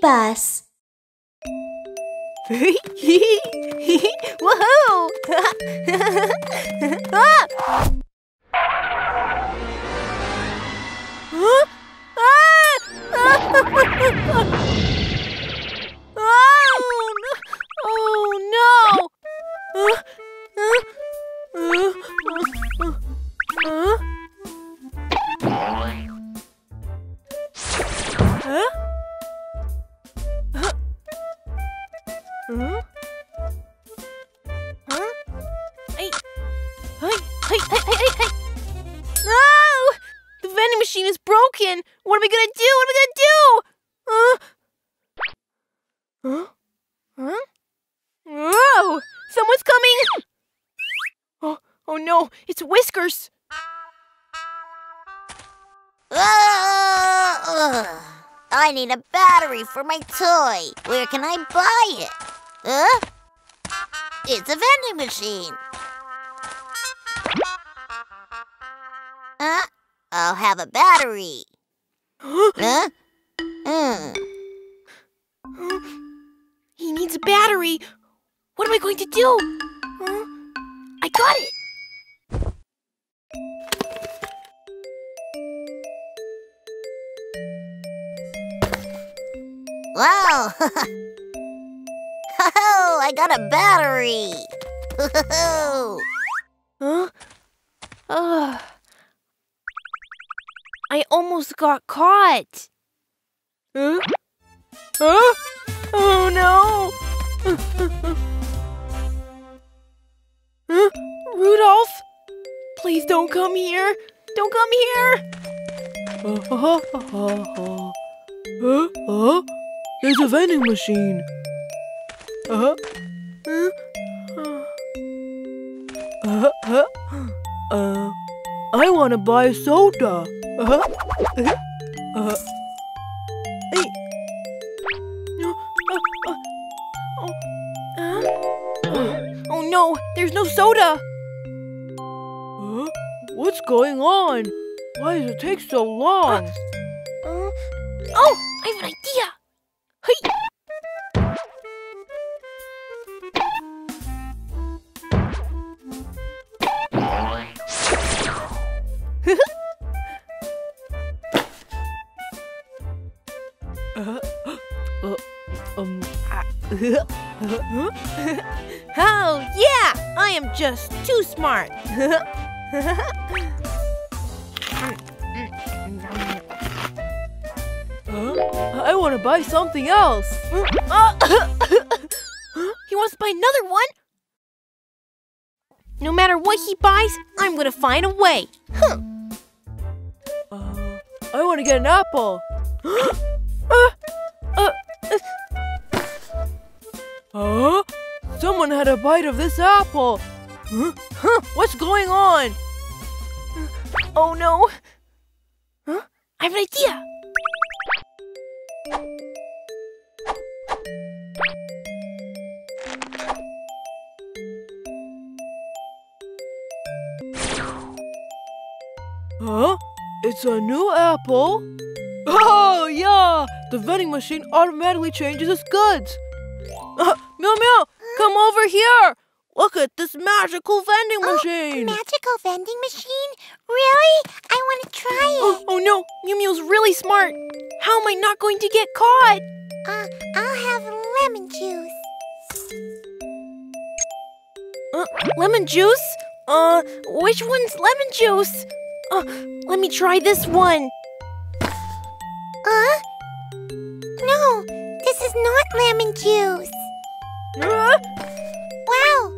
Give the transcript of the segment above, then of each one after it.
bus. Woohoo! ah! Huh? Ah! oh, no. Huh? Machine is broken! What are we gonna do? What are we gonna do? Huh? Huh? Huh? Whoa! Someone's coming! Oh, oh no! It's Whiskers! Ugh. I need a battery for my toy. Where can I buy it? Huh? It's a vending machine. I'll have a battery. Huh? Hmm. He needs a battery. What am I going to do? Huh? I got it. Wow! oh, I got a battery. Huh? Ugh. I almost got caught. Huh? Huh? Oh no! huh? Rudolph? Please don't come here. Don't come here. Huh? Huh? There's a vending machine. Uh-huh. Huh? Uh, uh, uh, I want to buy soda. Uh, uh, uh. Uh, uh, oh. Huh? Oh no, there's no soda. huh? What's going on? Why does it take so long? Uh, oh, I have an idea. Hey. oh, yeah! I am just too smart. huh? I want to buy something else. He wants to buy another one? No matter what he buys, I'm gonna find a way. Huh. Uh, I want to get an apple. Uh, Huh? Someone had a bite of this apple. Huh? Huh? What's going on? oh no. Huh? I have an idea. Huh? It's a new apple? Oh, yeah! The vending machine automatically changes its goods. Uh, Miumiu, come over here! Look at this magical vending machine! Magical vending machine? Really? I want to try Oh, it. oh no, Miumiu's really smart. How am I not going to get caught? Uh, I'll have lemon juice. Uh, lemon juice? Uh, which one's lemon juice? Uh, let me try this one. Huh? No, this is not lemon juice. Uh, Wow,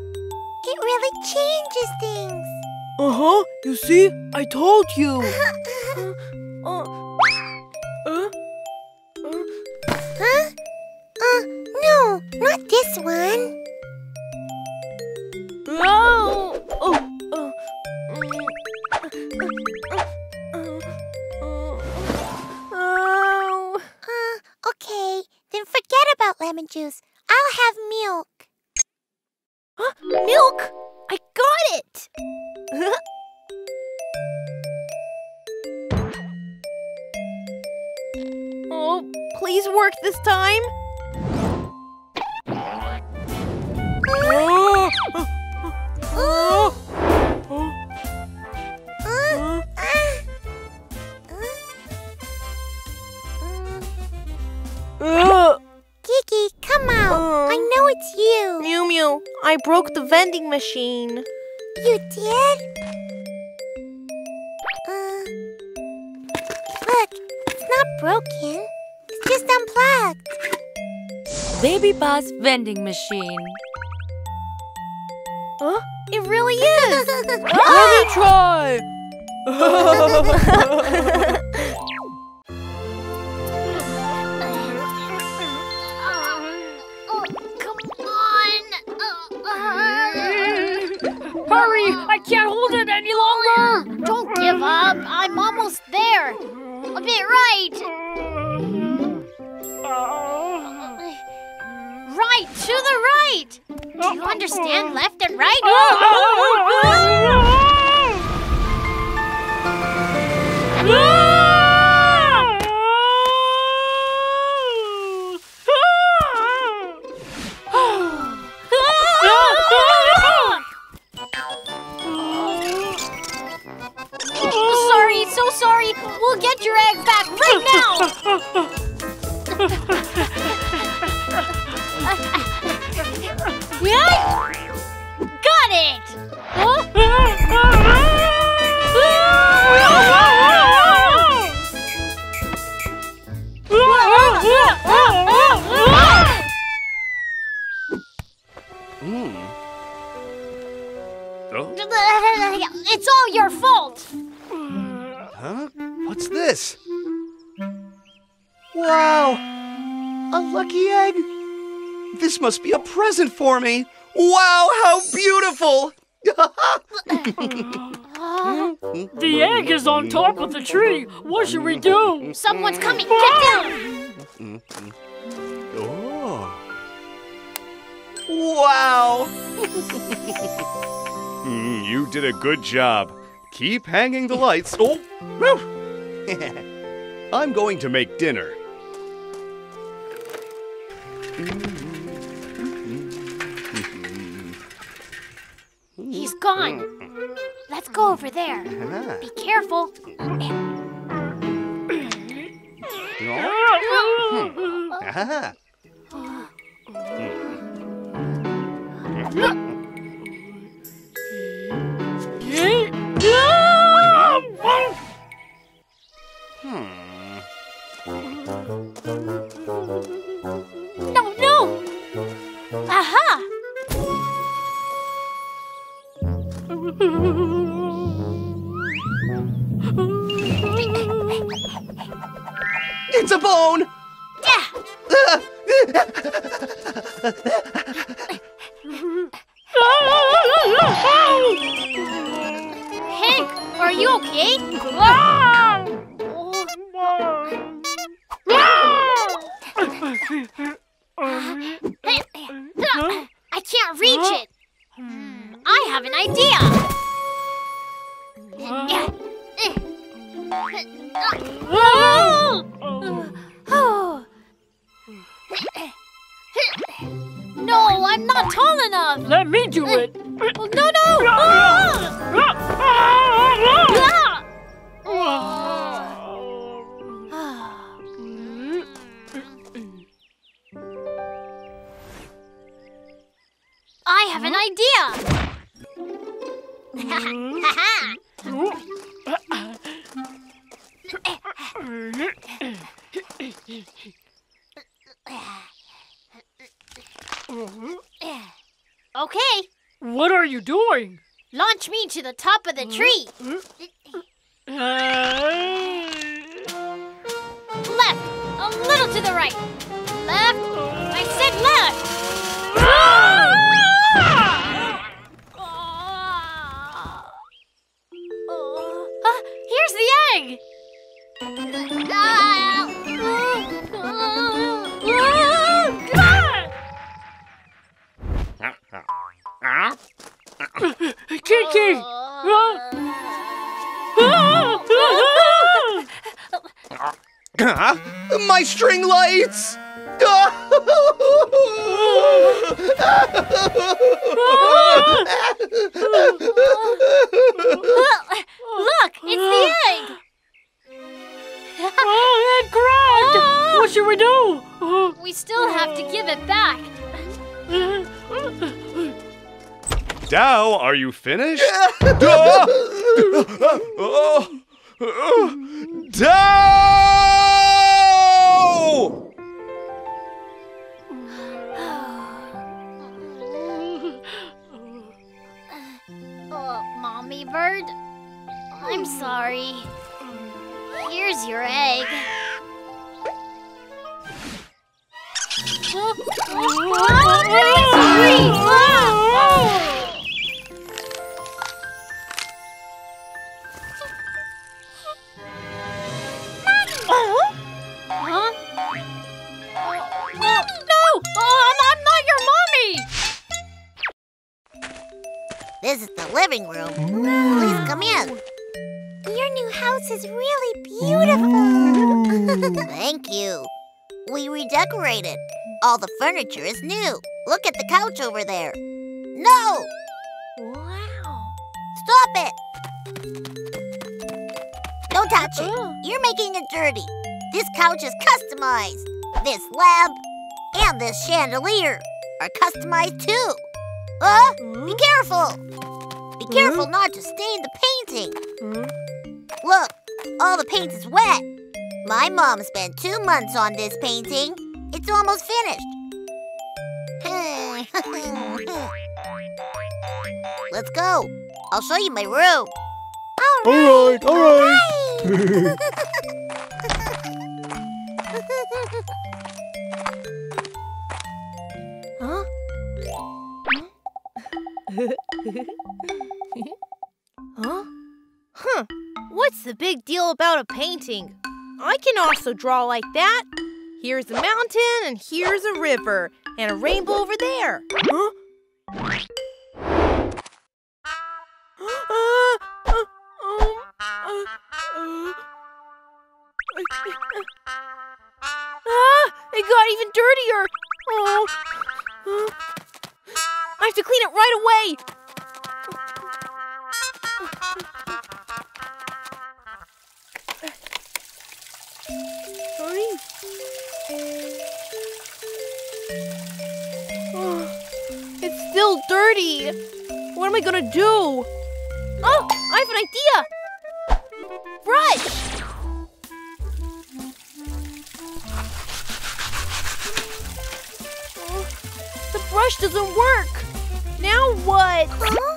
it really changes things. Uh huh, you see? I told you! uh, Uh, Huh? Uh, no, not this one. Broke the vending machine. You did? Uh, look, it's not broken. It's just unplugged. Baby Bus vending machine. Huh? It really is. Let me try. Up. I'm almost there. A bit right. Right, to the right. Do you understand left and right? Oh, oh, oh, your fault. Huh? What's this? Wow! A lucky egg? This must be a present for me! Wow, how beautiful! The egg is on top of the tree. What should we do? Someone's coming. Get down. oh. Wow! Hmm, you did a good job. Keep hanging the lights. Oh, Whew. I'm going to make dinner. He's gone. Let's go over there. Ah. Be careful. Ah. No, no. Aha! It's a bone! Okay, What are you doing? launch me to the top of the tree. Left, a little to the right. Left, I said left. Ah! String! Look, it's the egg. Oh, it cracked! Ah. What should we do? We still have to give it back. Dow, are you finished? Ah. Ah. Dow! Bird, I'm sorry. Here's your egg. Oh? This is the living room. Please come in. Your new house is really beautiful. Thank you. We redecorated. All the furniture is new. Look at the couch over there. No! Wow. Stop it! Don't touch it. Oh. You're making it dirty. This couch is customized. This lamp and this chandelier are customized too. Uh, be careful. Be careful not to stain the painting. Look, all the paint is wet. My mom spent two months on this painting. It's almost finished. Let's go. I'll show you my room. All right, all right. Huh? Huh? Huh. What's the big deal about a painting? I can also draw like that. Here's a mountain, and here's a river, and a rainbow over there. Huh? Ah, it got even dirtier. Oh. I have to clean it right away. Hurry. Oh, it's still dirty. What am I gonna do? Oh, I have an idea. Brush. Oh, the brush doesn't work. Now what? Huh?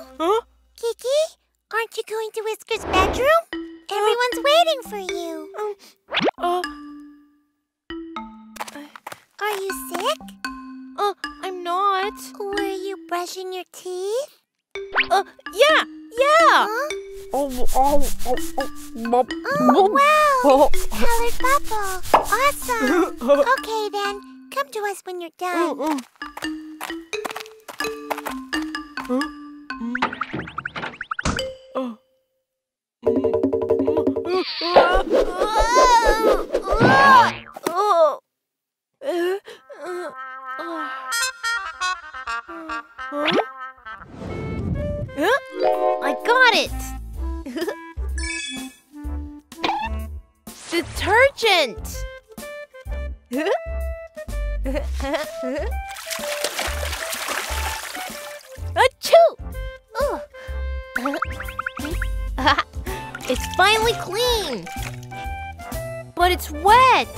Huh? Huh? I got it! Detergent! Achoo! Ugh. it's finally clean! But it's wet!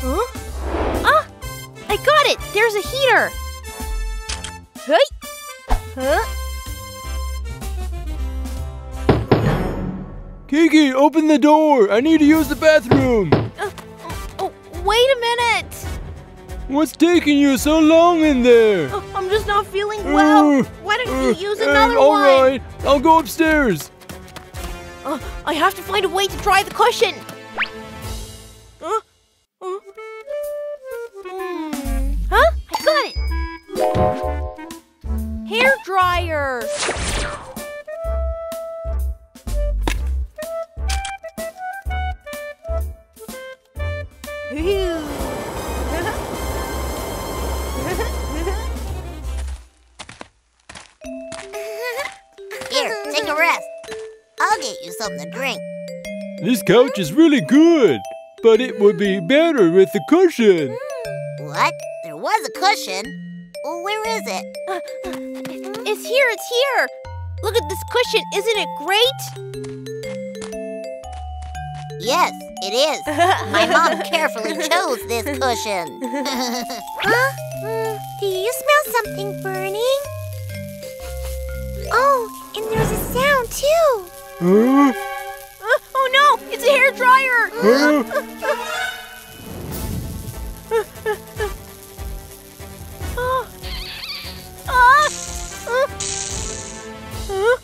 Huh? Got it! There's a heater! Hey! Huh? Kiki, open the door. I need to use the bathroom. Uh, oh, wait a minute! What's taking you so long in there? Oh, I'm just not feeling well. Uh, Why don't uh, you use uh, another all one? Alright, I'll go upstairs. Uh, I have to find a way to dry the cushion. Here, take a rest. I'll get you something to drink. This couch is really good, but it would be better with the cushion. What? There was a cushion? Well, where is it? It's here, it's here. Look at this cushion. Isn't it great? Yes, it is. My mom carefully chose this cushion. huh? Mm, do you smell something burning? Oh, and there's a sound too. Huh? Uh, oh no, it's a hair dryer. Huh? Ah. Ah. Ah.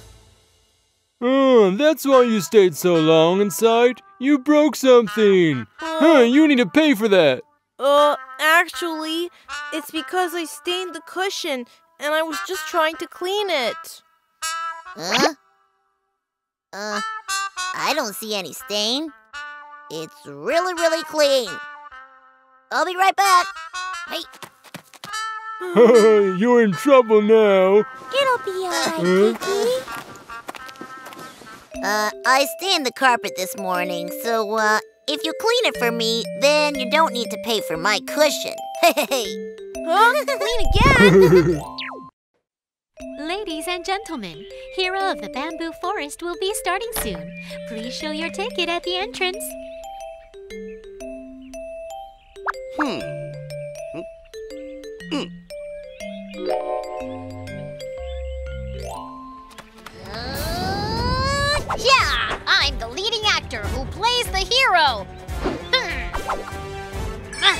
Oh, that's why you stayed so long inside. You broke something. Huh, you need to pay for that. Uh, actually, it's because I stained the cushion and I was just trying to clean it. Huh? Uh, I don't see any stain. It's really, really clean. I'll be right back. Hey, You're in trouble now. it'll be alright, Huh? Kiki. Uh, I stained the carpet this morning, so, uh, if you clean it for me, then you don't need to pay for my cushion. Hey, Huh? clean again? Ladies and gentlemen, Hero of the Bamboo Forest will be starting soon. Please show your ticket at the entrance. Hmm. Uh, actor who plays the hero. Hmm. Ah.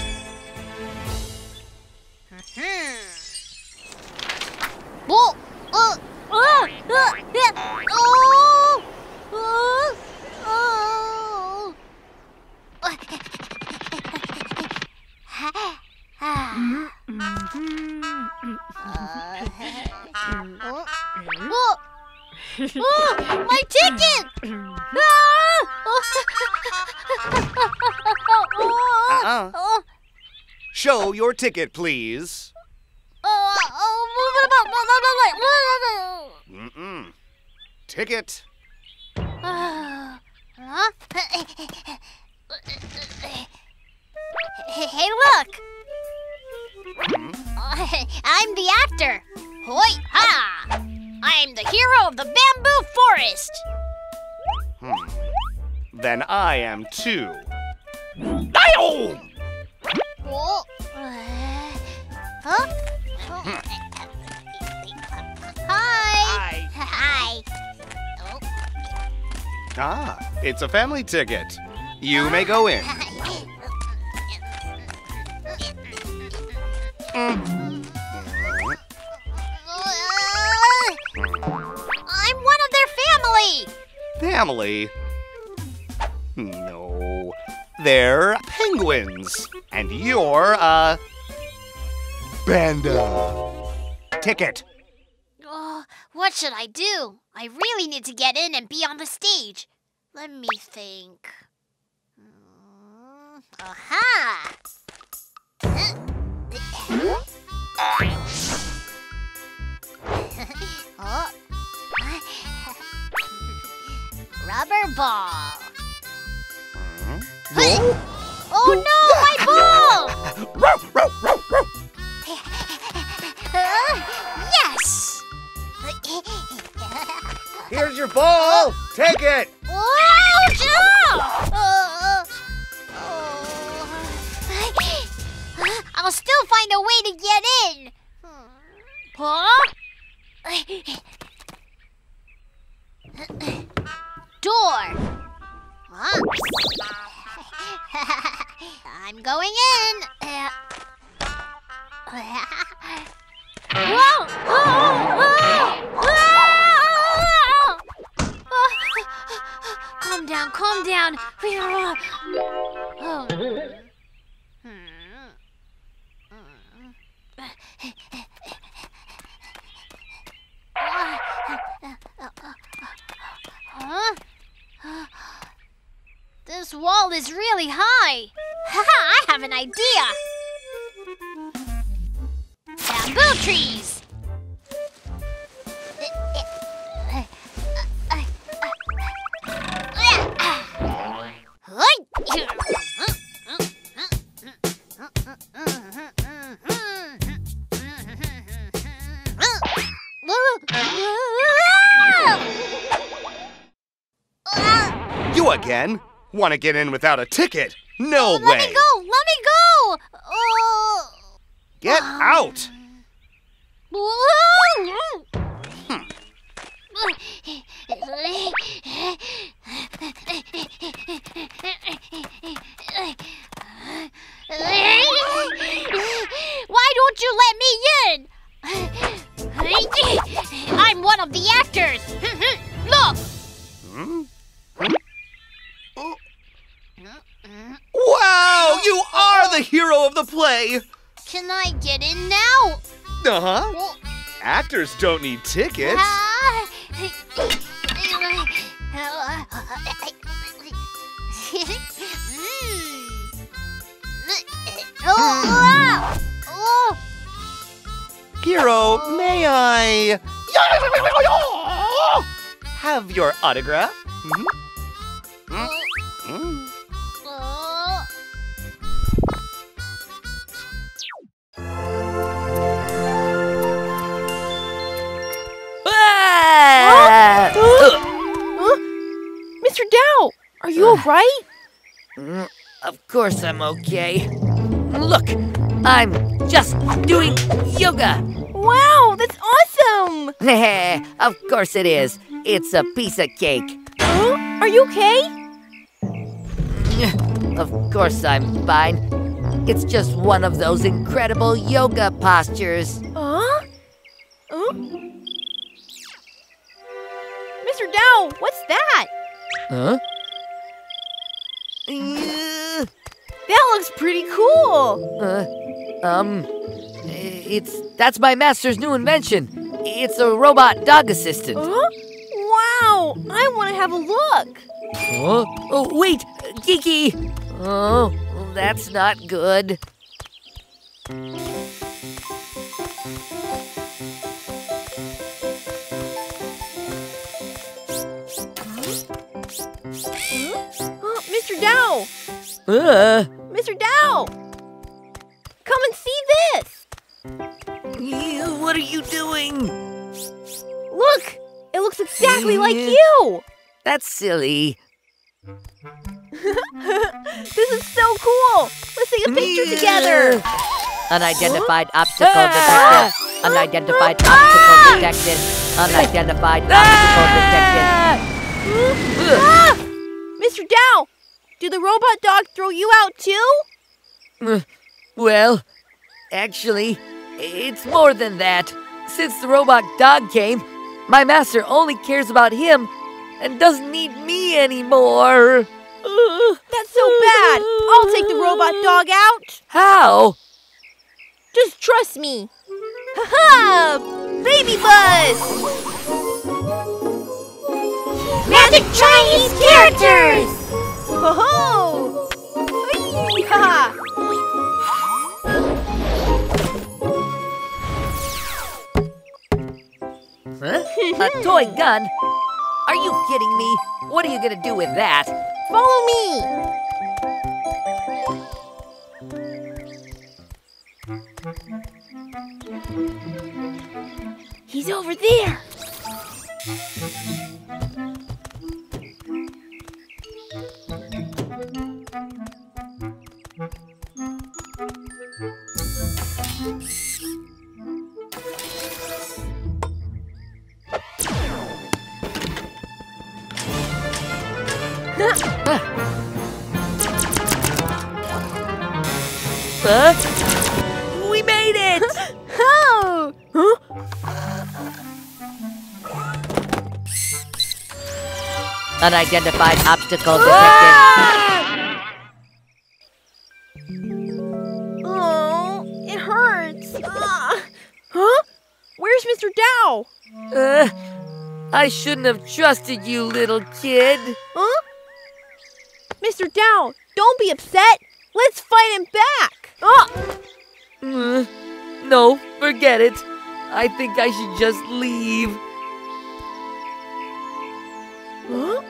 Mhm. Oh, uh, uh, uh, uh, oh, oh, oh. Ah. Uh, oh. Oh, my ticket! Ah! Uh-uh. Oh, Show your ticket, please. oh, oh, Mm-mm. Ticket. Huh? Hey, look! I'm the actor. Hoi ha! I'm the hero of the bamboo forest. Hmm. Then I am too. Ayo! Oh. uh, Huh? Hi. Hi. Hi. Oh. Ah, it's a family ticket. You may go in. I'm one of their family. Family? No. They're penguins. And you're a. Panda. Ticket. Oh, what should I do? I really need to get in and be on the stage. Let me think. Hmm, Aha! oh. Rubber ball. Oh no, my ball! Row, row, row, row. yes! Here's your ball. Take it. Ouch! I'll still find a way to get in. Huh? Door. Huh? I'm going in. Whoa! Whoa! Whoa! Calm down, calm down. Oh. This wall is really high. Ha! have an idea. Bamboo trees. Want to get in without a ticket? No oh, Let way! me go! Let me go! Oh. Get um, out! Hmm. Why don't you let me in? I'm one of the actors. Look. Wow! You are the hero play! Can I get in now? Uh huh. Actors don't need tickets. Ah. Oh, oh. Hero, may I have your autograph? You alright? Mm, Of course I'm okay. Look, I'm just doing yoga. Wow, that's awesome! of course it is. It's a piece of cake. Huh? Are you okay? Of course I'm fine. It's just one of those incredible yoga postures. Huh? Huh? Mr. Dow, what's that? Huh? That looks pretty cool. Uh, um, it's that's my master's new invention. It's a robot dog assistant. Huh? Wow, I want to have a look. Huh? Oh, wait, Kiki. Oh, that's not good. Huh? Mr. Dow, Uh, Mr. Dow, come and see this. what are you doing? Look, it looks exactly like you. That's silly. this is so cool. Let's take a picture together. Unidentified ah! ah! obstacle detected. Unidentified obstacle detected. Unidentified obstacle detected. Ah! Mr. Dow, did the robot dog throw you out too? Well, actually, it's more than that. Since the robot dog came, my master only cares about him and doesn't need me anymore. That's so bad. I'll take the robot dog out. How? Just trust me. Ha ha Baby Bus! Magic Chinese characters! Ho ho! Hee-ha! Huh? A toy gun? Are you kidding me? What are you gonna do with that? Follow me. He's over there. Unidentified obstacle detected. Oh, it hurts. Ah. Huh? Where's Mr. Dow? Uh, I shouldn't have trusted you, little kid. Huh? Mr. Dow, don't be upset. Let's fight him back. Oh, Uh, no, forget it. I think I should just leave. huh?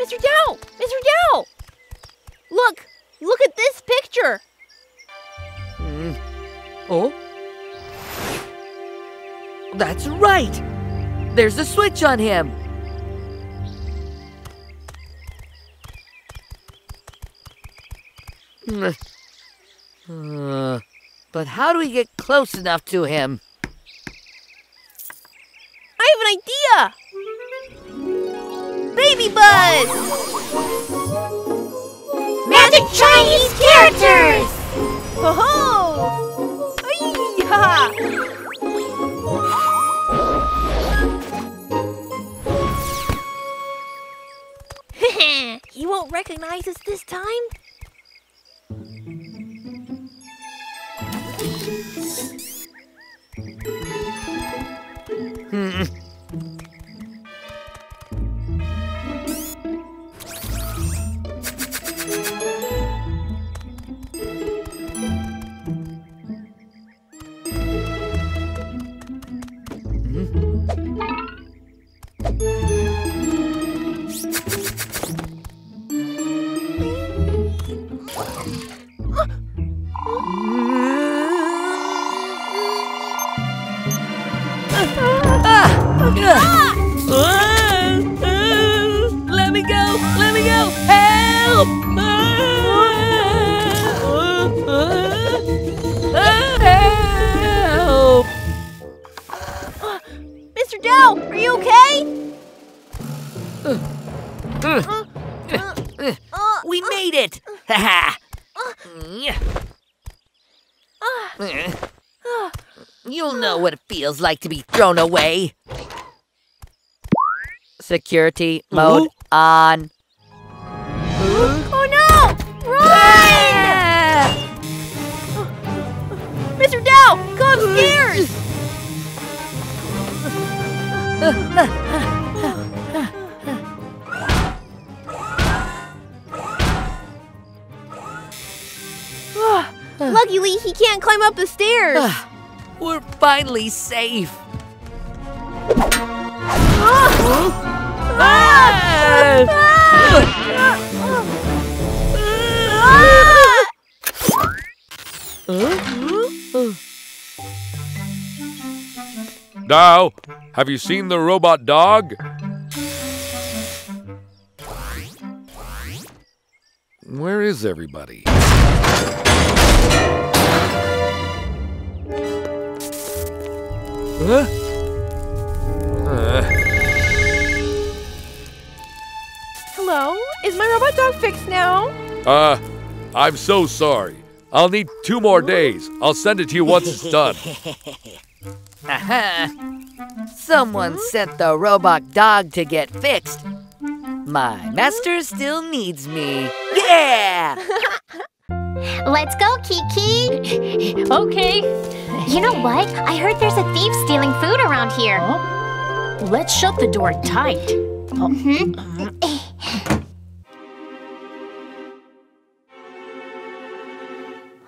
Mr. Dow, Mr. Dow. Look, look at this picture. Hmm. Oh? That's right! There's a switch on him! Hmm. Uh, but how do we get close enough to him? Baby Bus. Magic Chinese characters! Ho ho! Ay-ya! he won't recognize us this time. Feels like to be thrown away. Security mode on. Oh no! Run! Mr. Dow, come upstairs! Luckily, he can't climb up the stairs. We're finally safe. Now, have you seen the robot dog? Where is everybody? Huh? Uh, Hello? Is my robot dog fixed now? uh, I'm so sorry. I'll need two more days. I'll send it to you once it's done. Aha! Someone sent the robot dog to get fixed. My master still needs me. Yeah! Let's go, Kiki. Okay. You know what? I heard there's a thief stealing food around here. Let's shut the door tight.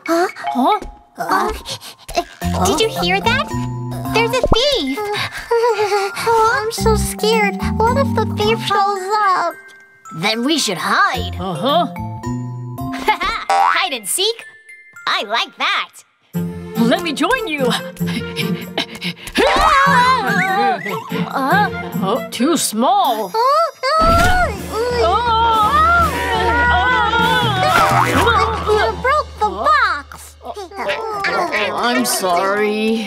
Huh? Huh? Uh, did you hear that? There's a thief. oh, I'm so scared. What if the thief shows up? Then we should hide. Uh huh. Hide and seek? I like that. Let me join you. oh, too small. You broke the box. Oh, I'm sorry.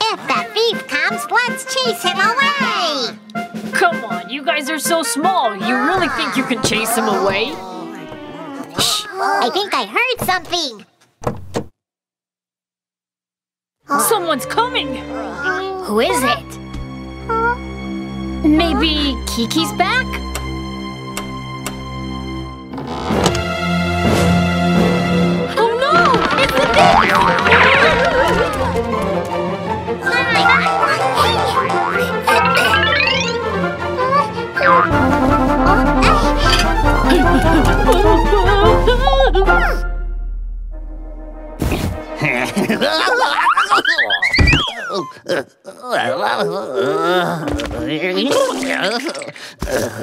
If the thief comes, let's chase him away. Come on, you guys are so small. You really think you can chase him away? I think I heard something. Someone's coming. Who is it? Maybe Kiki's back?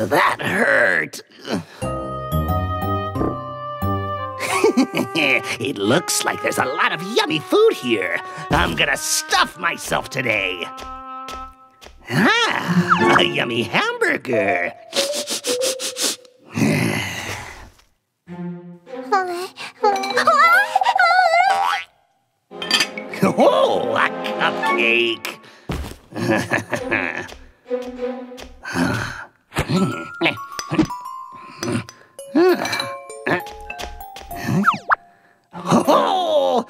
that hurt. it looks like there's a lot of yummy food here. I'm gonna stuff myself today. Ah, a yummy hamburger. oh, a cupcake. oh!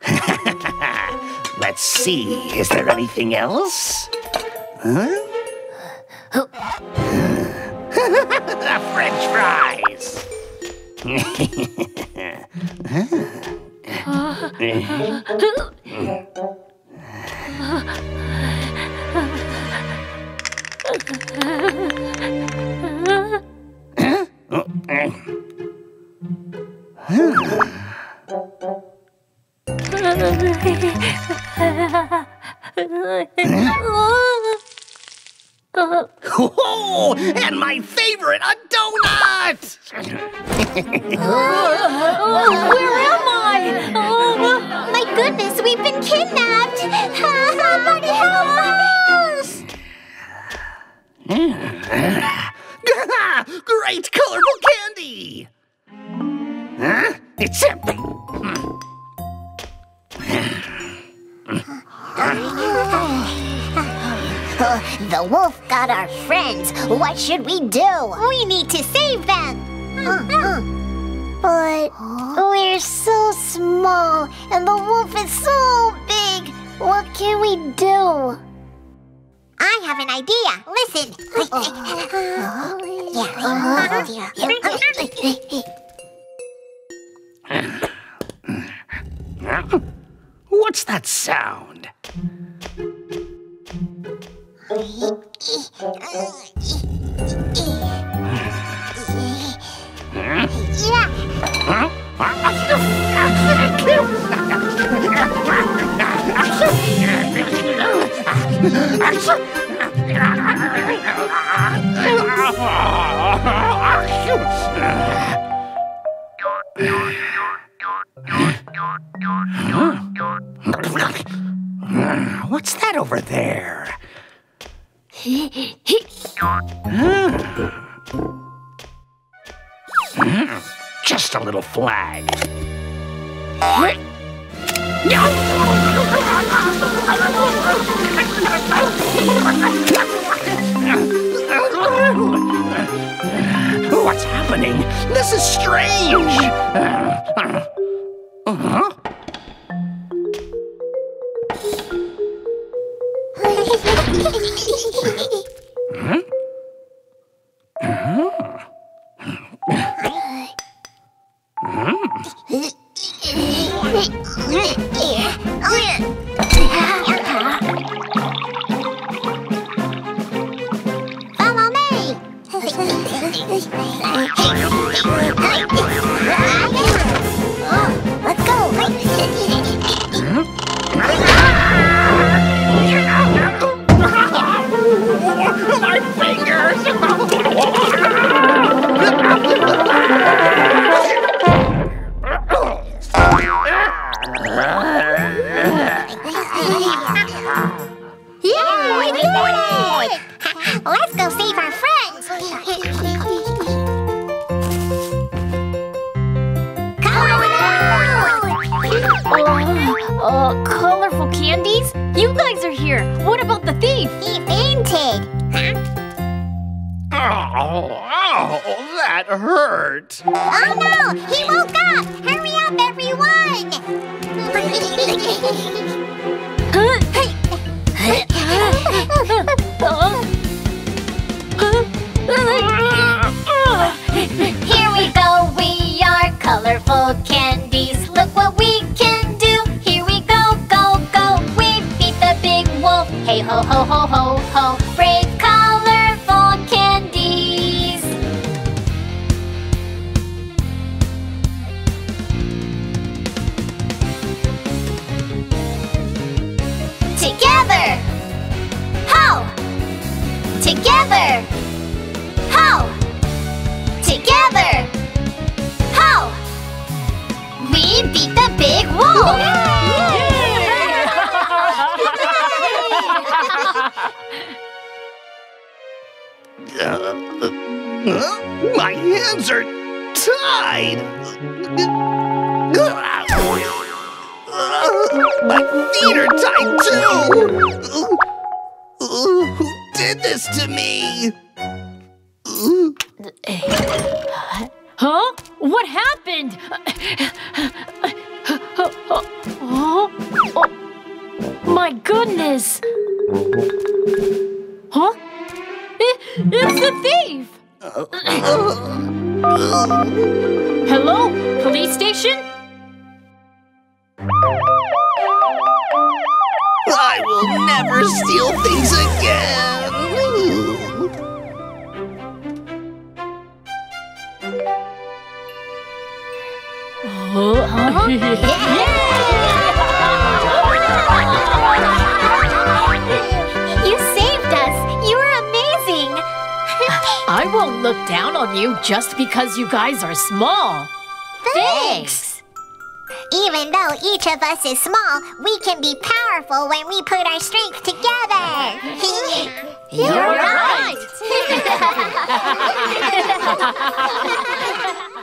Let's see, is there anything else? Huh? French fries! 아, 아, 아, What's that sound? Yeah. Ah. ん？ね。Huh? What happened? Oh, oh, my goodness! Huh? It, it's the thief! Uh, uh, uh. Hello? Police station? Just because you guys are small. Thanks! Even though each of us is small, we can be powerful when we put our strength together. You're right.